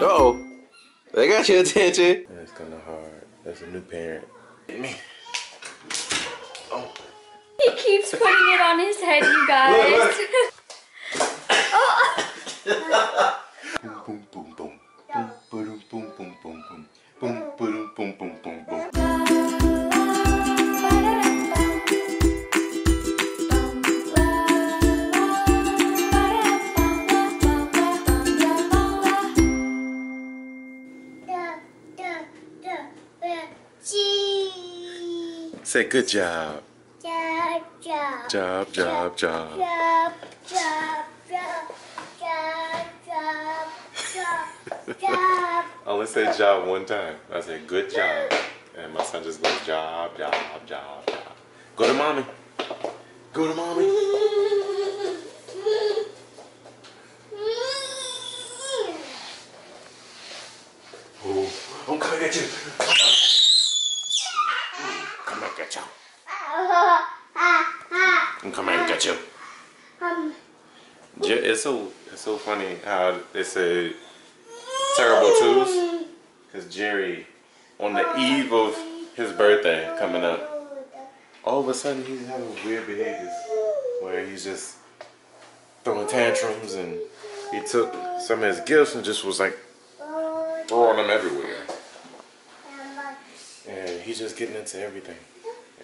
Uh-oh. They got your attention. That's kind of hard. That's a new parent. Me. Oh. He keeps putting it on his head, you guys. oh. Boom, boom, boom, boom. Boom, boom, boom, boom, boom, boom. Boom, boom, boom, boom, boom, boom. Say good job. Job, job, job. Job, job, job, job, job, job, job. I only say job one time. I say good job. And my son just goes job, job, job, job. Go to mommy. Go to mommy. Oh, I'm coming at you. Come back at you. I'm coming and get you. Um, yeah, it's so it's so funny how they say terrible twos because Jerry on the eve of his birthday coming up, all of a sudden he's having weird behaviors where he's just throwing tantrums and he took some of his gifts and just was like throwing them everywhere. And he's just getting into everything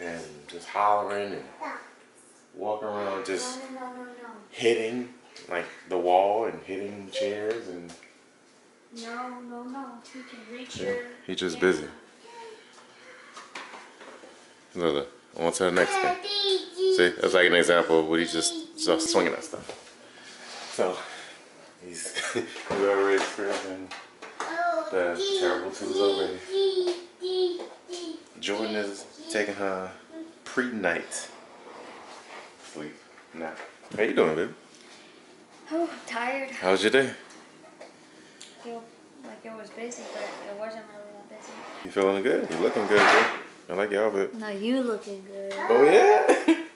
and just hollering and walking around just hitting like the wall and hitting chairs and No, no, no. You can reach your. he's just busy. Look, on to the next thing. See, that's like an example of what he's just, just swinging at stuff. So, he's we're already experiencing the terrible twos over here. Jordan is taking her pre-night sleep nap. How you doing, baby? Oh, I'm tired. How was your day? feel like it was busy, but it wasn't really that busy. You feeling good? You looking good, bro. I like your outfit. No, you looking good. Oh yeah.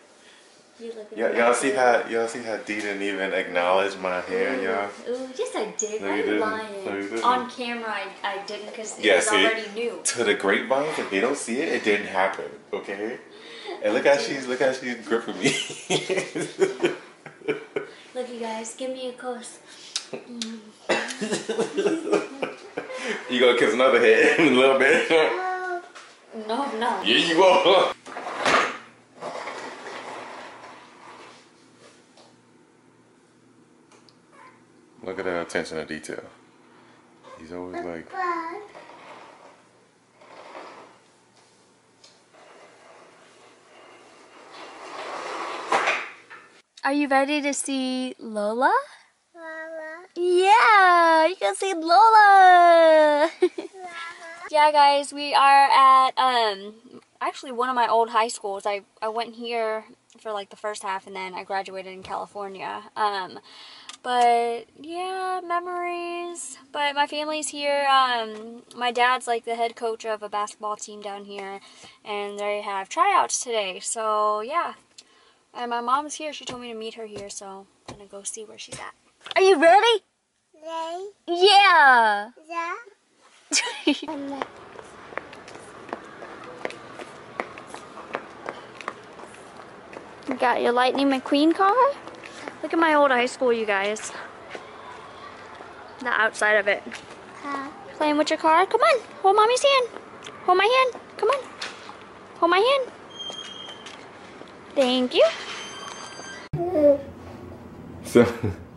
You looking y'all, good. y'all see how y'all see how Dee didn't even acknowledge my hair, y'all. Ooh, yes, I did. No, you I'm lying. No, you didn't. On camera, I, I didn't because it Yeah, was see? already new. To the grapevines, if they don't see it, it didn't happen. Okay. And look how she's look how she's gripping me. Look, you guys, give me a kiss. you gonna kiss another head in a little bit? No, no. Yeah, you are. Look at that attention to detail. He's always like, Are you ready to see Lola? Lola. Yeah, you can see Lola. yeah, guys, we are at um actually one of my old high schools. I I went here for like the first half and then I graduated in California. Um but yeah, memories. But my family's here. Um my dad's like the head coach of a basketball team down here and they have tryouts today. So, yeah. And my mom's here. She told me to meet her here, so I'm gonna go see where she's at. Are you ready? Ready? Yeah. Yeah. you got your Lightning McQueen car? Look at my old high school, you guys. The outside of it. Playing with your car? Come on. Hold mommy's hand. Hold my hand. Come on. Hold my hand. Thank you. so,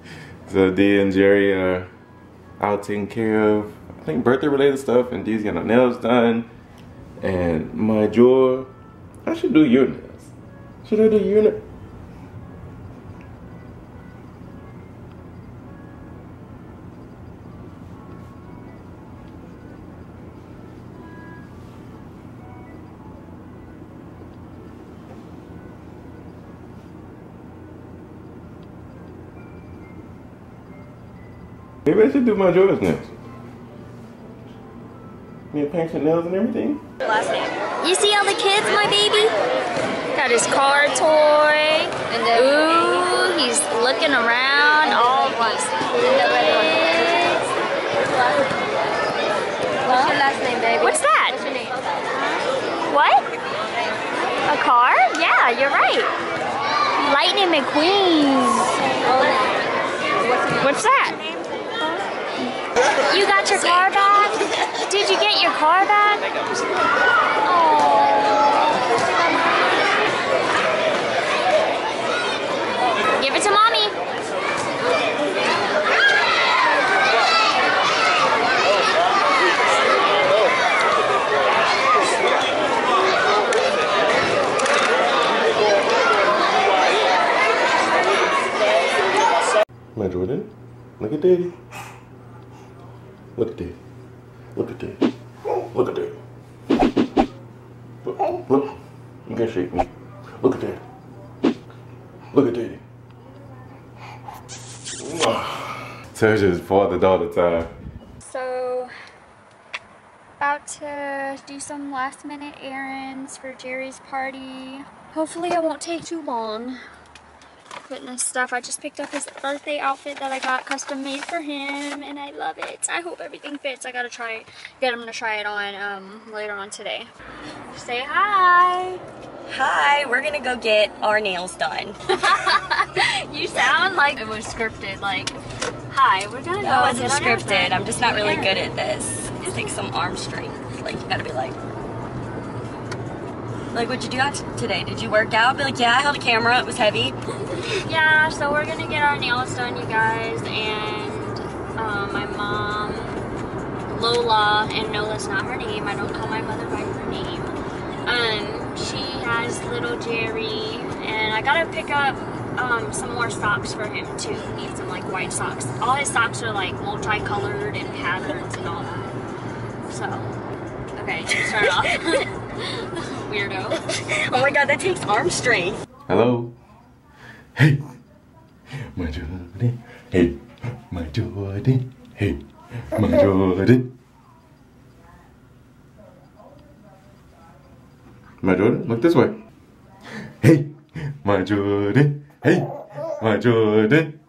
so Dee and Jerry are out taking care of, I think, birthday related stuff, and Dee's getting her nails done. And my jaw, I should do your nails. Should I do your nails? Maybe I should do my Jordans next. Me and paint your nails and everything. Last name. You see all the kids, my baby? Got his car toy. And then Ooh, he's looking around. All at once. What's your last name, baby? What's that? What's your name? What? A car? Yeah, you're right. Lightning McQueen. What's that? You got your car back? Did you get your car back? Give it to mommy. My Jordan, look at daddy. Look at daddy. Look at daddy. Look at daddy. Look, look. You can shake me. Look at daddy. Look at. So just father daughter time. So, about to do some last minute errands for Jerry's party. Hopefully, it won't take too long. This stuff. I just picked up his birthday outfit that I got custom made for him, and I love it. I hope everything fits. I gotta try it. Get him to try it on um, later on today. Say hi. Hi, we're gonna go get our nails done. you sound like it was scripted. Like, hi, we're gonna go. Wasn't get our nails scripted. done." I'm just not really Yeah. good at this. It takes some arm strength. Like you gotta be like, like what'd you do today? Did you work out? Be like, yeah, I held a camera. It was heavy. Yeah, so we're gonna get our nails done, you guys, and um, my mom, Lola, and no, that's not her name. I don't call my mother by her name. Um, she has little Jerry, and I gotta pick up um, some more socks for him too. He needs some like white socks. All his socks are like multicolored and patterns and all that. So, okay, start off. Weirdo. Oh my god, that takes arm strength. Hello. Hey, my Jordan. Hey, my Jordan. Hey, my Jordan. My Jordan, look this way. Hey, my Jordan. Hey, my Jordan.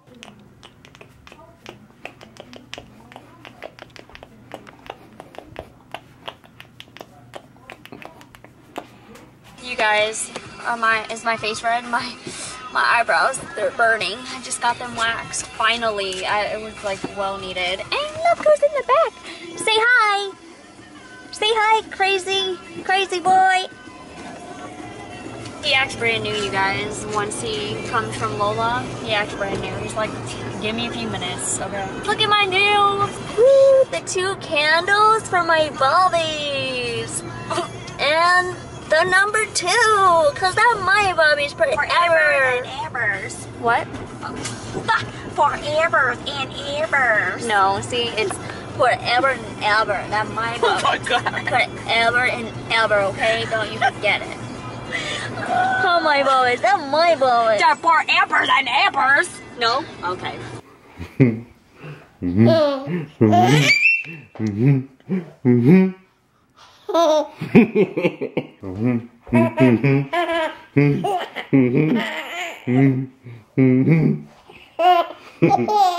Guys, are my is my face red? My my eyebrows they're burning. I just got them waxed. Finally, I, it was like well needed. And look who's in the back. Say hi. Say hi, crazy crazy boy. He acts brand new, you guys. Once he comes from Lola, he acts brand new. He's like, give me a few minutes, okay? Look at my nails. Woo, the two candles for my bobbies. And the number two, cause that my bobby's pretty forever. and Evers. What? Fuck forever and Evers. No, see, it's forever and ever. That my Oh bobby. my god. Forever and ever, okay? Don't you forget it. Oh my bobbies, that my bobbies. They're forever and Evers. No? Okay. We're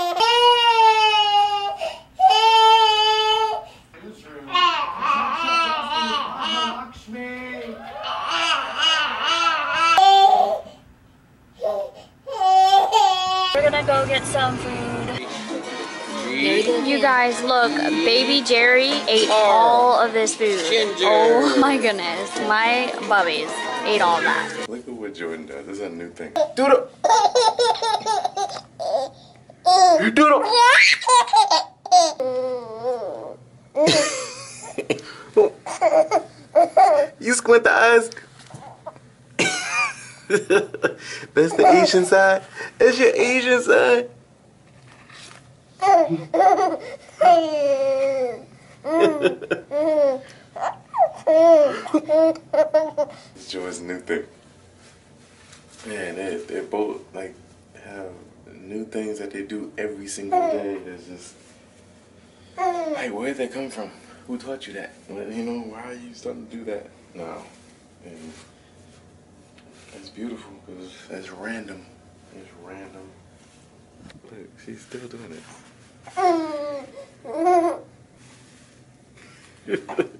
You guys, look, baby Jerry ate oh. all of this food. Oh my goodness, my bubbies ate all that. Look at what Jordan does. This is a new thing. Doodle. Doodle. you squint the eyes. That's the Asian side. That's your Asian side. It's Joy's new thing. Man, they they both like have new things that they do every single day. It's just like where did they come from? Who taught you that? You know, why are you starting to do that now? And it's beautiful because it's random. It's random. Look, she's still doing it.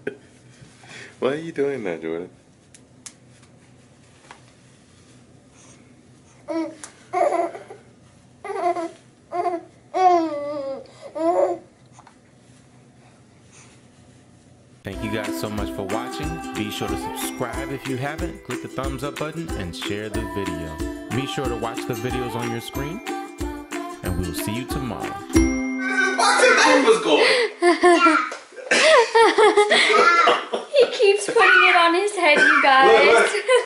Why are you doing that, Jordan? Thank you guys so much for watching. Be sure to subscribe if you haven't. Click the thumbs up button and share the video. Be sure to watch the videos on your screen. And we will see you tomorrow. That was going. He keeps putting it on his head, you guys.